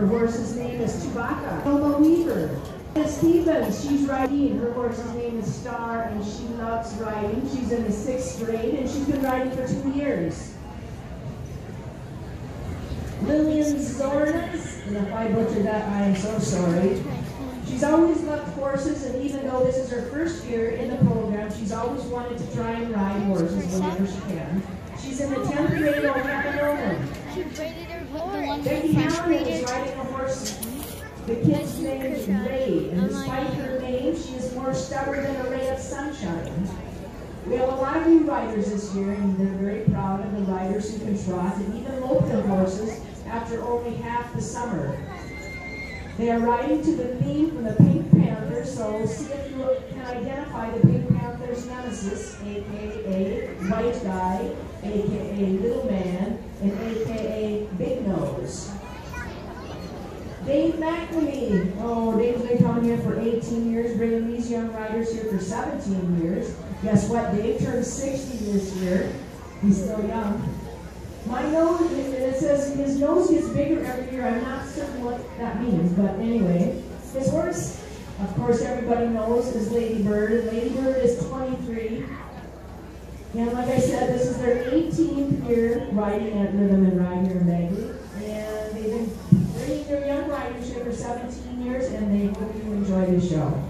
Her horse's name is Chewbacca. Alma Weaver. Anna Stevens, she's riding. Her horse's name is Star, and she loves riding. She's in the sixth grade, and she's been riding for two years. Lillian Zornas, and if I butchered that, I am so sorry. She's always loved horses, and even though this is her first year in the program, she's always wanted to try and ride horses whenever she can. She's in the 10th grade at Capanola. Becky Hamlin is riding a horse. The kid's name is Ray, and despite her name, she is more stubborn than a ray of sunshine. We have a lot of new riders this year, and they're very proud of the riders who can trot and even lope their horses after only half the summer. They are riding to the theme from the Pink Panther, so see if you can identify the Pink Panther's nemesis, aka White Guy, aka Little Man, and aka Big Nose. Dave McNamee. Oh, Dave's been coming here for 18 years, bringing these young riders here for 17 years. Guess what? Dave turned 60 this year. He's still young. My nose, it says his nose gets bigger every year. I'm not certain what that means, but anyway. His horse, of course, everybody knows, is Lady Bird. Lady Bird is 23. And like I said, this is their 18th year riding at Rhythm and Ride here in Bagley. And they've been bringing their young riders here for 17 years, and they hope you enjoy the show.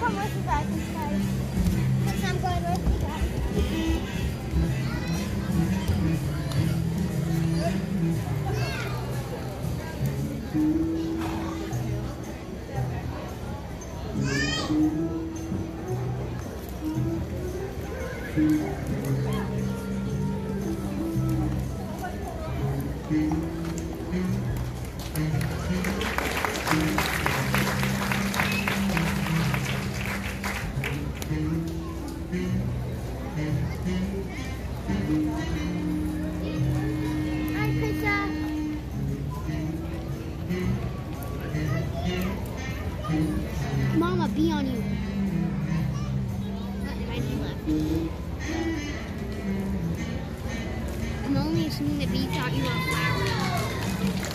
come with you guys instead. Because I'm going with you guys. Hi, only assuming that B thought you were a flower.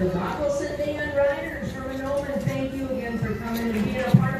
The Goggles Day on Riders, Sherman Nolan, thank you again for coming and being a part of